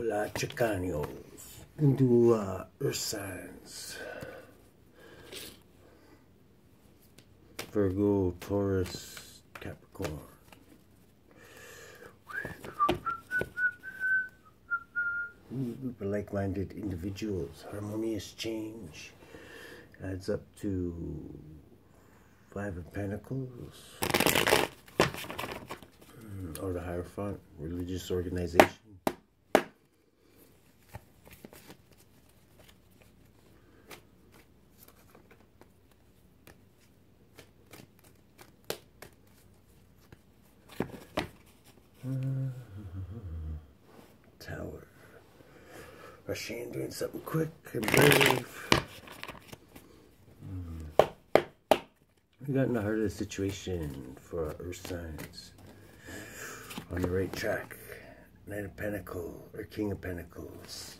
Hola, Chicanos. Into uh, Earth signs. Virgo, Taurus, Capricorn. Like-minded individuals. Harmonious change adds up to Five of Pentacles. Mm, Or the Hierophant, religious organization. Tower. Rushing doing something quick and brave. Hmm. We got in the heart of the situation for our earth signs. On the right track. Knight of Pentacles or King of Pentacles.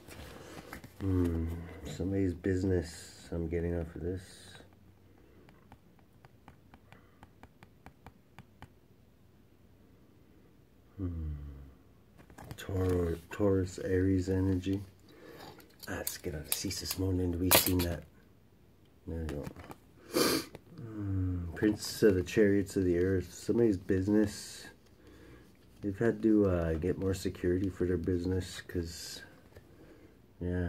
Hmm. Somebody's business I'm getting off of this. Taurus, Taurus, Aries energy. Let's get on Ceaseless Moaning. We seen that. We go. Mm, Prince of the Chariots of the Earth. Somebody's business. They've had to uh, get more security for their business because, yeah,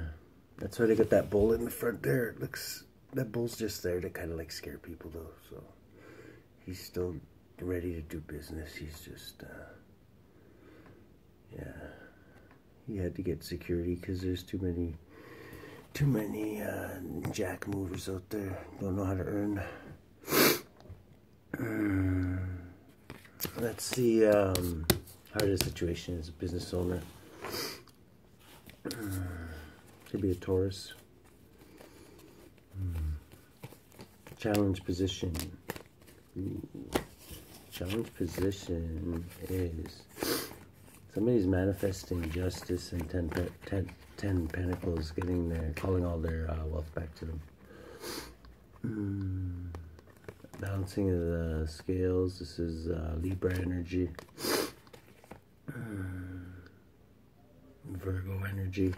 that's why they got that bull in the front there. It looks that bull's just there to kind of like scare people though. So he's still ready to do business. He's just. Uh, yeah, he had to get security because there's too many, too many uh, jack movers out there. Don't know how to earn. Let's see um, how the situation as a business owner. Could be a Taurus. Challenge position. Ooh. Challenge position is Somebody's manifesting justice and ten, pe- ten, ten pentacles, getting their, calling all their uh, wealth back to them. Mm. Balancing of the scales. This is uh, Libra energy. Mm. Virgo energy.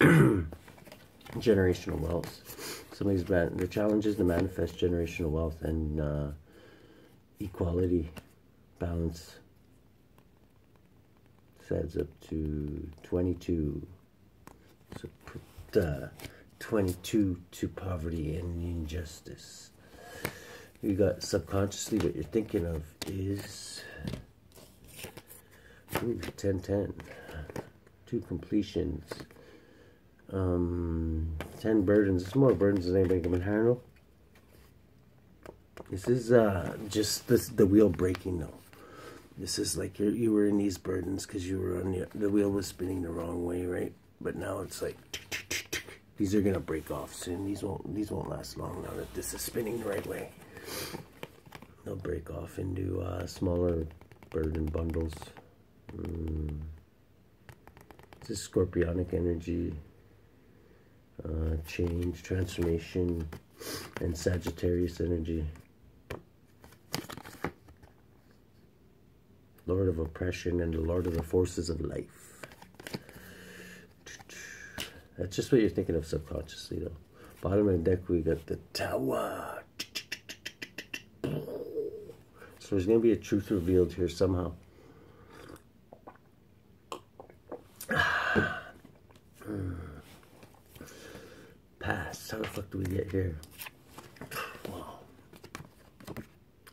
generational wealth. Somebody's the challenge is to manifest generational wealth and uh, equality, balance adds up to 22. So put uh, 22 to poverty and injustice. You got subconsciously what you're thinking of is ooh, 10 10. Two completions. Um, 10 burdens. It's more burdens than anybody can handle. This is uh, just this, the wheel breaking though. This is like you you were in these burdens because you were on the, the wheel was spinning the wrong way, right? But now it's like these are gonna break off soon. These won't these won't last long now that this is spinning the right way. They'll break off into uh, smaller burden bundles. Mm. This is scorpionic energy, uh, change, transformation, and Sagittarius energy. Lord of oppression and the Lord of the forces of life. That's just what you're thinking of subconsciously, though. Bottom of the deck, we got the Tower. So there's going to be a truth revealed here somehow. Hmm. Pass. How the fuck do we get here? Wow.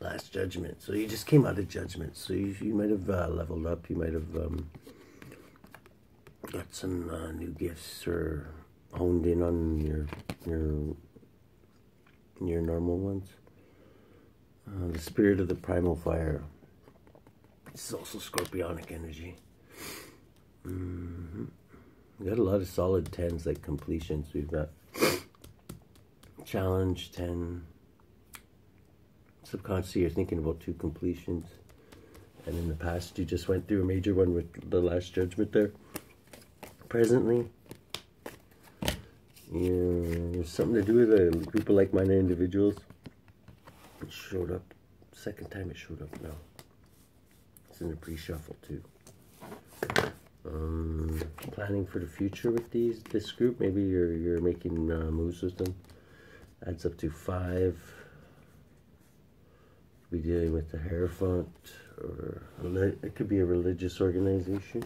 Last Judgment. So you just came out of Judgment. So you, you might have uh, leveled up. You might have um, got some uh, new gifts or honed in on your your your normal ones. Uh, the spirit of the primal fire. This is also scorpionic energy. Mm-hmm. We got a lot of solid tens like completions. We've got challenge ten. Subconsciously, you're thinking about two completions, and in the past, you just went through a major one with the last judgment there. Presently, there's something to do with a group of like-minded individuals. It showed up. Second time it showed up now. It's in the pre-shuffle too. Um, planning for the future with these this group. Maybe you're you're making uh, moves with them. Adds up to five. Be dealing with the Hierophant, or it could be a religious organization.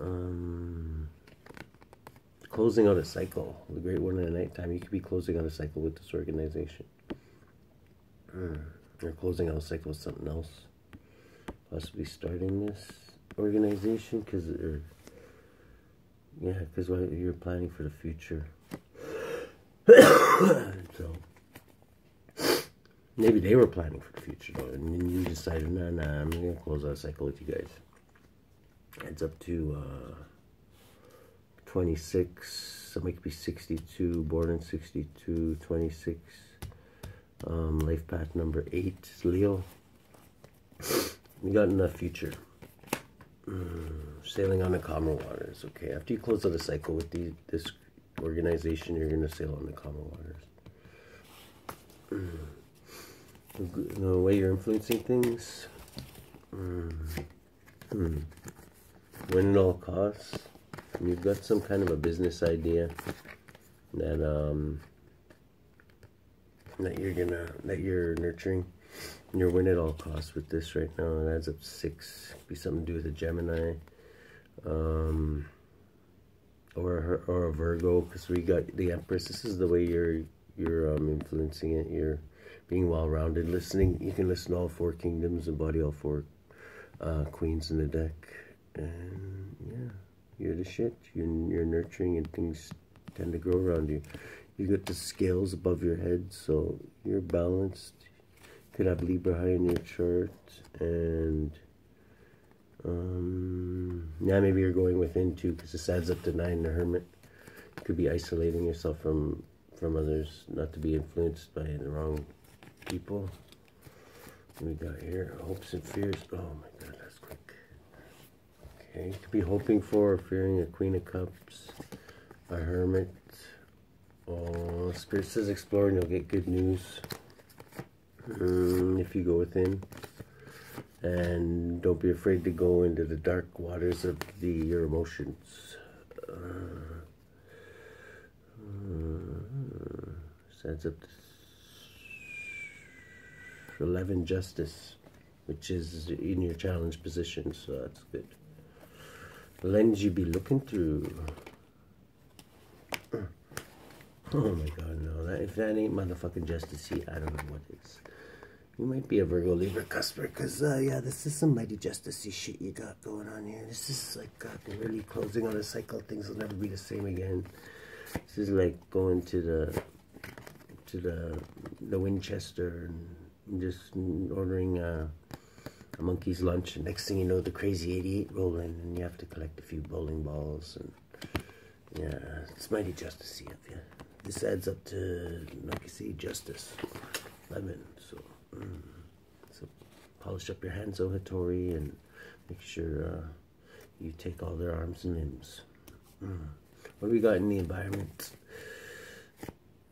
Um, closing out a cycle, the Great One in the Nighttime. You could be closing out a cycle with this organization. Mm. Or closing out a cycle with something else. Possibly starting this organization because, yeah, because you're planning for the future. so maybe they were planning for the future though, and then you decided, nah, nah, I'm gonna close out cycle with you guys. Adds up to uh, 26. Somebody could be 62, born in 62, 26. Um, life path number 8, Leo. We got enough future. Mm, sailing on the calmer waters. Okay, after you close out a cycle with the, this organization, you're going to sail on the calmer waters. Mm. The way you're influencing things. Mm. Win at all costs. You've got some kind of a business idea that um that you're gonna that you're nurturing. You're win at all costs with this right now. It adds up six. Be something to do with a Gemini, um, or or a Virgo, because we got the Empress. This is the way you're you're um, influencing it. You're being well-rounded. Listening, you can listen to all four kingdoms and body all four uh, queens in the deck, and yeah, you're the shit. You're you're nurturing, and things tend to grow around you. You got the scales above your head, so you're balanced could have Libra high in your chart and um, yeah maybe you're going within too because this adds up to nine the hermit you could be isolating yourself from from others not to be influenced by the wrong people we got here hopes and fears oh my god that's quick okay could be hoping for or fearing a queen of cups a hermit oh spirit says explore and you'll get good news um, if you go within. And don't be afraid to go into the dark waters of the your emotions. Uh, uh, up 11 justice, which is in your challenge position, so that's good. Lens you be looking through. Oh my god, no. That, if that ain't motherfucking justice, I don't know what is. You might be a Virgo Libra cusper, because, uh, yeah, this is some mighty justicey shit you got going on here. This is like uh, really closing on a cycle. Things will never be the same again. This is like going to the to the the Winchester and just ordering uh, a monkey's lunch. And next thing you know, the crazy 88 rolling, and you have to collect a few bowling balls. And yeah, it's mighty justicey of you. This adds up to, like I say, justice. Lemon, so. Mm. So polish up your hands, O Hattori, and make sure uh, you take all their arms and limbs. Mm. What do we got in the environment?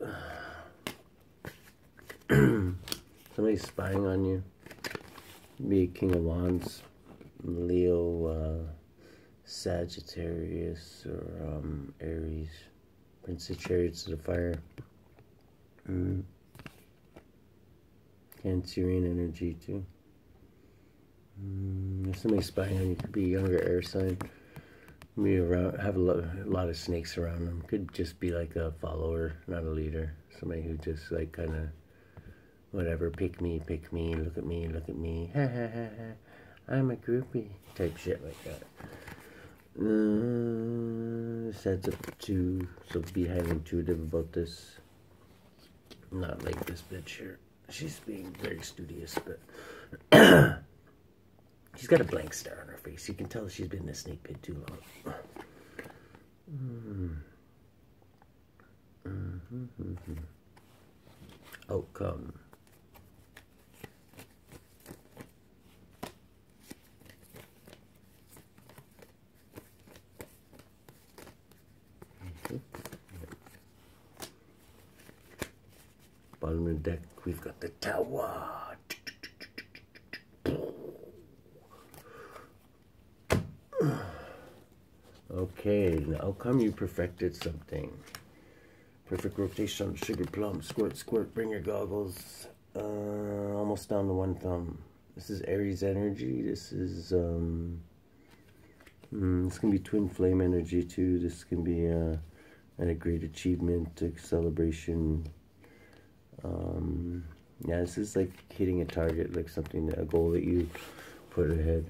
Somebody's spying on you. Be King of Wands, Leo, uh, Sagittarius, or um, Aries. Prince of Chariots of the Fire. Mm. Cancerian energy too. Mm, somebody spying on you. Could be a younger air sign. Be around, have a lot, a lot of snakes around them. Could just be like a follower, not a leader. Somebody who just like kind of, whatever, pick me, pick me, look at me, look at me, ha ha ha ha. I'm a groupie type shit like that. Uh, sets up to so be highly intuitive about this. Not like this bitch here. She's being very studious, but she's got a blank stare on her face. You can tell she's been in the snake pit too long. Mm. Mm -hmm, mm -hmm. Outcome. Bottom of the deck, we've got the tower. Okay, now come you perfected something. Perfect rotation sugar plum. Squirt, squirt, bring your goggles. Uh, almost down to one thumb. This is Aries energy. This is, um, mm, this can be twin flame energy too. This can be uh, a great achievement, a celebration. Um, yeah, this is like hitting a target, like something, a goal that you put ahead.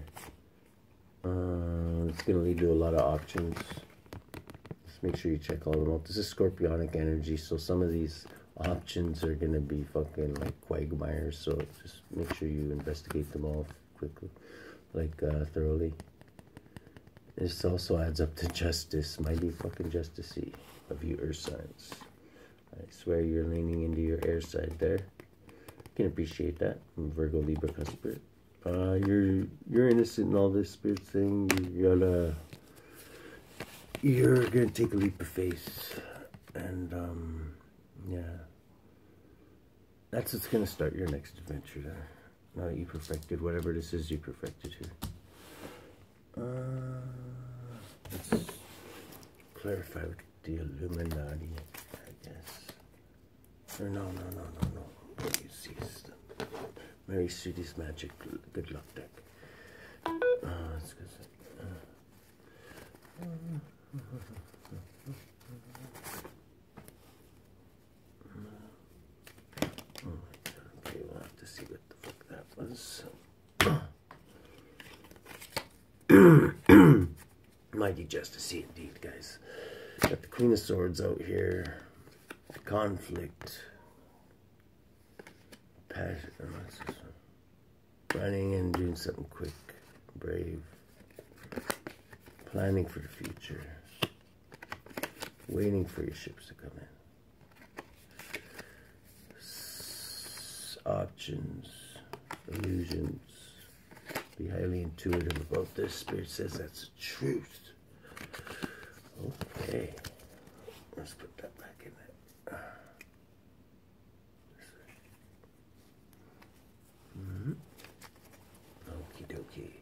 Uh, it's going to lead to a lot of options. Just make sure you check all of them out. This is scorpionic energy, so some of these options are going to be fucking like quagmires, so just make sure you investigate them all quickly, like uh, thoroughly. This also adds up to justice, mighty fucking justicey of you earth signs. I swear you're leaning into your air side there. Can appreciate that. Virgo Libra Cusper. Uh, you're you're innocent in all this spirit thing. You gotta you're gonna take a leap of faith, and um, yeah, that's what's gonna start your next adventure. There, now that you perfected whatever this is you perfected here. Uh, let's clarify with the Illuminati. Or no, no, no, no, no. You see is the Mary Sudy's Magic Good Luck deck. Uh, that's good. Uh, okay, we'll have to see what the fuck that was. Mighty Justice, indeed, guys. Got the Queen of Swords out here. Conflict. Passion. Uh, Running and doing something quick. Brave. Planning for the future. Waiting for your ships to come in. S options. Illusions. Be highly intuitive about this. Spirit says that's the truth. Okay. Let's put that back in there. Mm -hmm. Okie dokie.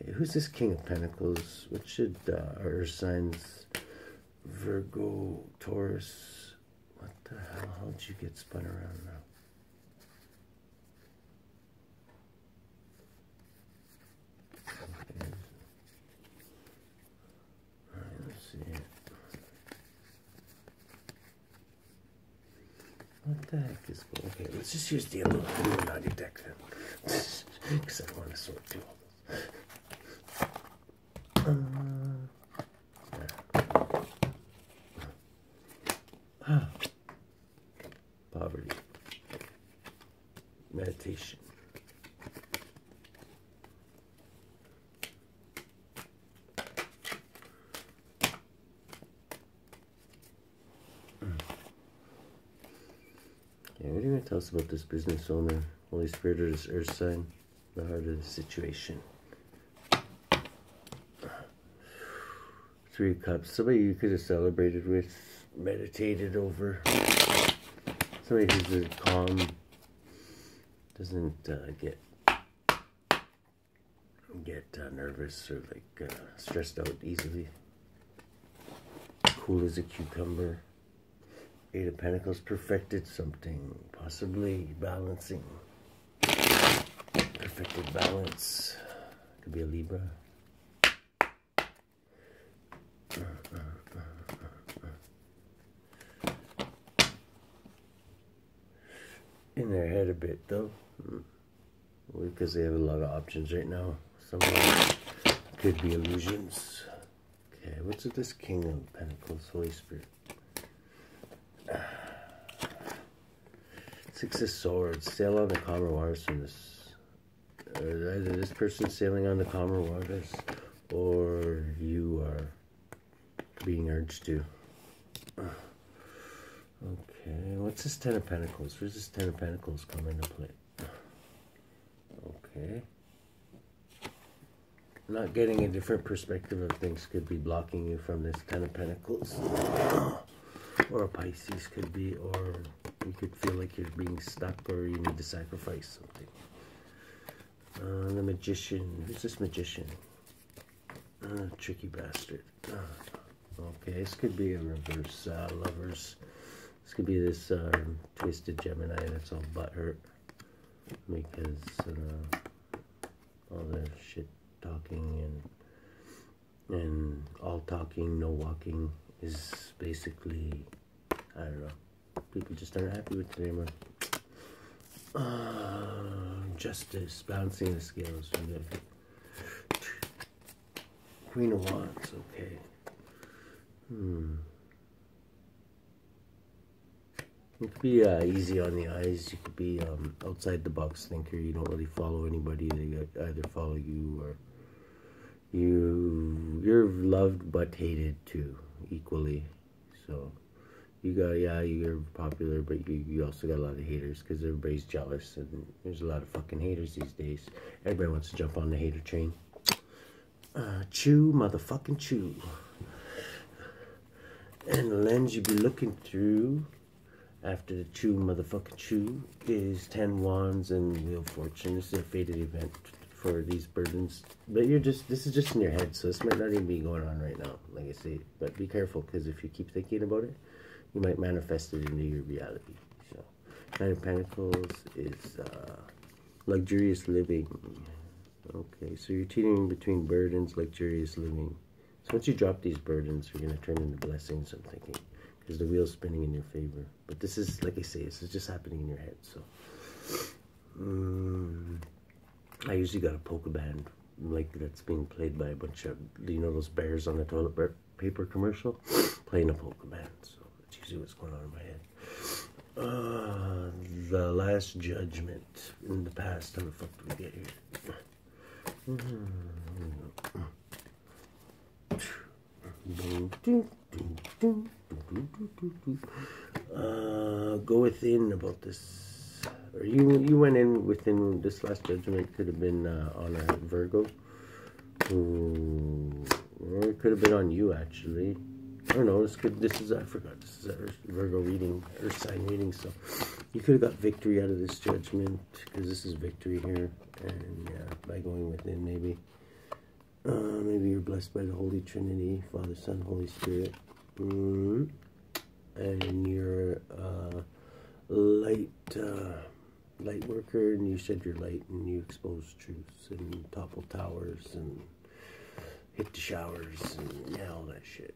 Okay, who's this King of Pentacles? What should uh, our signs? Virgo, Taurus. What the hell? How'd you get spun around now? What the heck is going on? Okay, let's just use the Illuminati deck then. Because I want to sort through all this. Uh, yeah. Poverty. Meditation. Okay, what are you going to tell us about this business owner, Holy Spirit, or this earth sign, the heart of the situation? Three Cups. Somebody you could have celebrated with, meditated over. Somebody who's uh, calm, doesn't uh, get get uh, nervous or like uh, stressed out easily. Cool as a cucumber. Eight of Pentacles perfected something, possibly balancing. Perfected balance. Could be a Libra. In their head a bit though, because they have a lot of options right now. Some could be illusions. Okay, what's with this King of Pentacles, Holy Spirit? Six of Swords. Sail on the calmer waters from this. Uh, either this person sailing on the calmer waters, or you are being urged to. Okay, what's this Ten of Pentacles? Where's this Ten of Pentacles come into play? Okay. Not getting a different perspective of things could be blocking you from this Ten of Pentacles. or a Pisces could be, or you could feel like you're being stuck or you need to sacrifice something. Uh, the Magician. Who's this Magician? Uh, tricky bastard. Uh, okay, this could be a reverse uh, lovers. This could be this um, twisted Gemini that's all butthurt because uh, all the shit talking and and all talking, no walking is basically I don't know. People just aren't happy with the name. Uh, justice, balancing the scales. Queen of Wands, okay. Hmm. You could be uh, easy on the eyes. You could be um, outside the box thinker. You don't really follow anybody. They either follow you or you. You're loved but hated too, equally. So you got yeah, you're popular, but you, you also got a lot of haters because everybody's jealous and there's a lot of fucking haters these days. Everybody wants to jump on the hater train. Uh, chew, motherfucking chew. And the lens you be looking through after the chew, motherfucking chew, is 10 wands and Wheel of Fortune. This is a fated event for these burdens. But you're just, this is just in your head, so this might not even be going on right now, like I say. But be careful, because if you keep thinking about it, you might manifest it into your reality. So, Nine of Pentacles is uh, luxurious living. Okay, so you're teetering between burdens, luxurious living. So once you drop these burdens, you're going to turn into blessings, I'm thinking. Because the wheel's spinning in your favor. But this is, like I say, this is just happening in your head. So, um, I usually got a polka band, like that's being played by a bunch of, you know, those bears on the toilet paper commercial? Playing a polka band. So that's usually what's going on in my head. Uh, the Last Judgment in the past. How the fuck did we get here? Uh, go within about this. Or you you went in within this last judgment could have been uh, on a Virgo. Ooh, or it could have been on you actually. I don't know. This could. This is. I forgot. This is a Virgo reading, Earth sign reading. So you could have got victory out of this judgment because this is victory here, and yeah, by going within, maybe. Uh, maybe you're blessed by the Holy Trinity, Father, Son, Holy Spirit, and you're uh, light, uh, light worker, and you shed your light, and you expose truths, and topple towers, and hit the showers, and yeah, all that shit.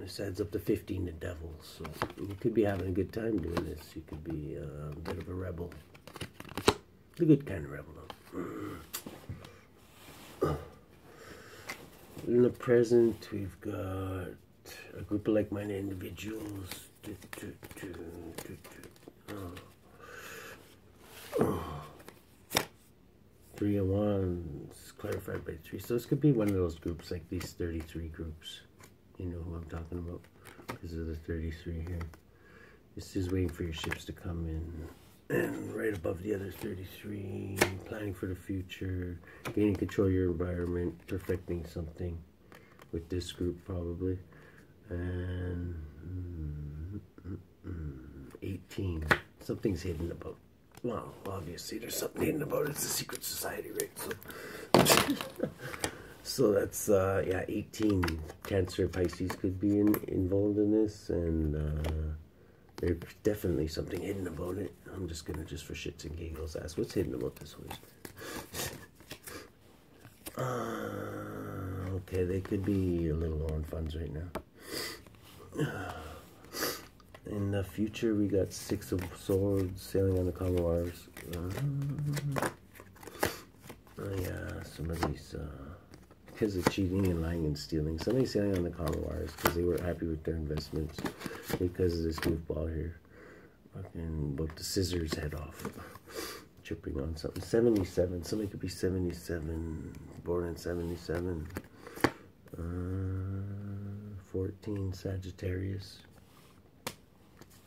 This adds up to 15 to devils. So you could be having a good time doing this. You could be uh, a bit of a rebel. The good kind of rebel, though. In the present, we've got a group of like-minded individuals. Oh. Three of Wands, clarified by three. So this could be one of those groups, like these 33 groups. You know who I'm talking about because of the 33 here. This is waiting for your ships to come in. And right above the other 33, planning for the future, gaining control of your environment, perfecting something with this group probably. And mm, mm, mm, 18, something's hidden about. Well, obviously there's something hidden about it. It's a secret society, right? So. So that's, uh, yeah, 18 Cancer Pisces could be in, involved in this, and uh, there's definitely something hidden about it. I'm just going to, just for shits and giggles, ask what's hidden about this one. uh, okay, they could be a little low on funds right now. In the future, we got Six of Swords sailing on the calm waters. Uh, oh, yeah, some of. Uh, because of cheating and lying and stealing. Somebody's sailing on the wires because they weren't happy with their investments because of this goofball here. Fucking broke the scissors head off. Tripping on something. 77. Somebody could be 77. Born in 77. Uh, 14. Sagittarius.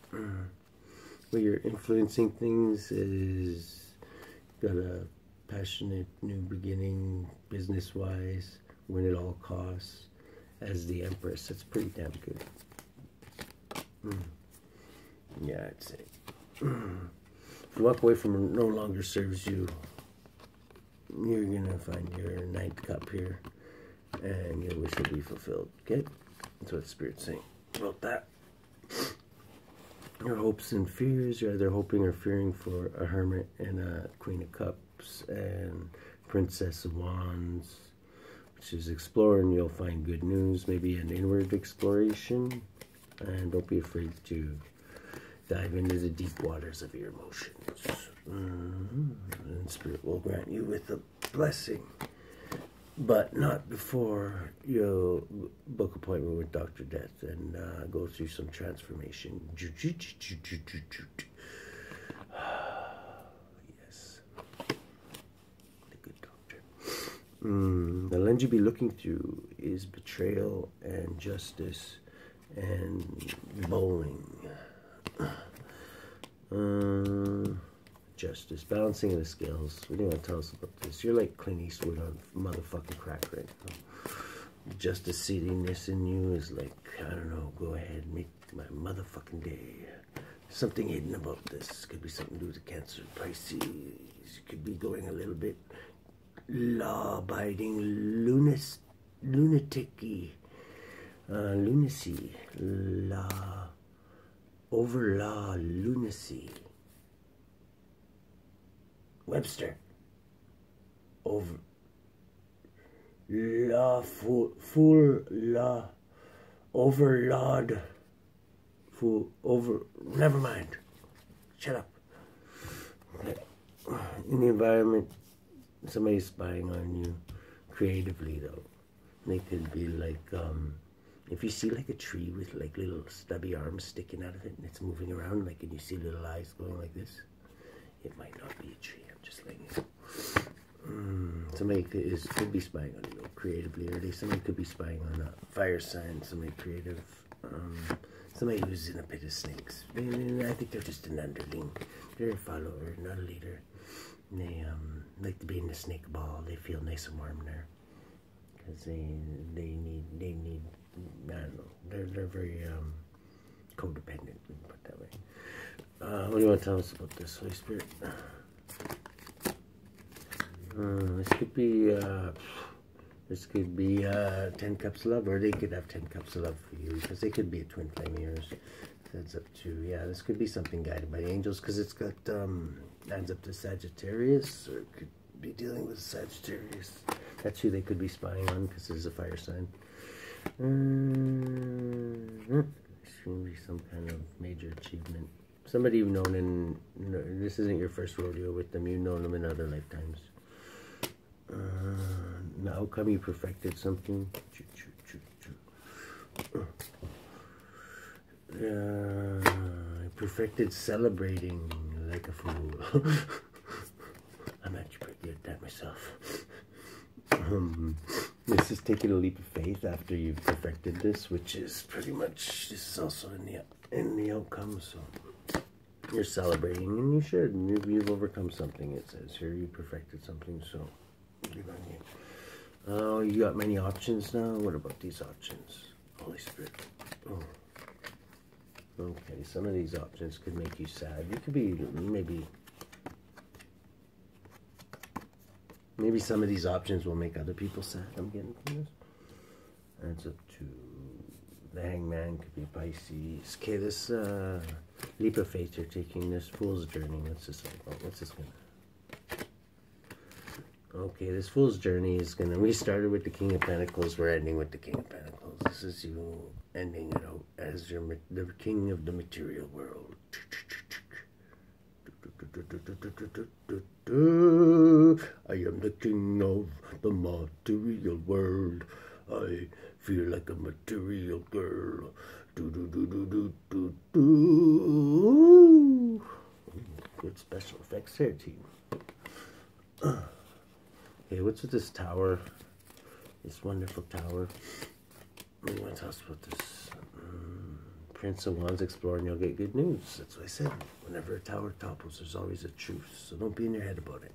Where you're influencing things is got a passionate new beginning business wise win at all costs as the Empress. That's pretty damn good. Mm. Yeah. Mm. If you walk away from no longer serves you, you're to find your ninth cup here. and your wish will be fulfilled. Okay? That's what Spirit's saying about that. Your hopes and fears, you're either hoping or fearing for a Hermit and a Queen of Cups and Princess of Wands, which is exploring, you'll find good news, maybe an inward exploration. And don't be afraid to dive into the deep waters of your emotions. Mm-hmm. And Spirit will grant you with a blessing but not before you book appointment with Dr. Death and uh, go through some transformation. yes. The good doctor. Mm, the lens you be looking through is betrayal and justice and bowling. Justice, balancing of the scales. What do you want to tell us about this? You're like Clint Eastwood on motherfucking crack right now. Justice seediness in you is like, I don't know, go ahead, make my motherfucking day. Something hidden about this. Could be something to do with the Cancer Pisces. Could be going a little bit law-abiding, lunatic lunaticy, uh, lunacy, law, over law, lunacy. Webster. Over. La fool, fool la overlord fool over never mind shut up in the environment somebody's spying on you creatively though they could be like um if you see like a tree with like little stubby arms sticking out of it and it's moving around like and you see little eyes going like this it might not be a tree just you mm, somebody is, could be spying on you creatively, or they somebody could be spying on a fire sign, somebody creative, um, somebody who's in a pit of snakes. I think they're just an underling. They're a follower, not a leader. They um, like to be in the snake ball. They feel nice and warm there because they they need they need I don't know. They're they're very um, codependent. Put that way. Uh, what do you want to tell us about this Holy Spirit? Uh, this could be uh, this could be uh, ten cups of love, or they could have ten cups of love for you because they could be a twin flame yours. That's up to yeah. This could be something guided by angels because it's got um, lines up to Sagittarius, or it could be dealing with Sagittarius. That's who they could be spying on because there's a fire sign. Uh, this should be some kind of major achievement. Somebody you've known in. this isn't your first rodeo with them. You've known them in other lifetimes. Uh, now come you perfected something. Uh, perfected celebrating like a fool. I'm actually pretty good at that myself. Um, this is taking a leap of faith after you've perfected this, which is pretty much this is also in the in the outcome. So you're celebrating, and you should. You've, you've overcome something. It says here you perfected something. So Oh, you got many options now? What about these options? Holy Spirit. Oh. Okay, some of these options could make you sad. You could be maybe... Maybe some of these options will make other people sad. I'm getting from this. That's up to the hangman could be Pisces. Okay, this uh, leap of faith you're taking, this fool's journey. What's this about? What's this gonna Okay, this fool's journey is gonna. We started with the King of Pentacles. We're ending with the King of Pentacles. This is you ending it out as your the king of the material world. I am the king of the material world. I feel like a material girl. Do do do do do do do. Good special effects here, team. Okay, what's with this tower? This wonderful tower. What do you want to tell us about this? Um, Prince of Wands exploring, you'll get good news. That's what I said. Whenever a tower topples, there's always a truth. So don't be in your head about it.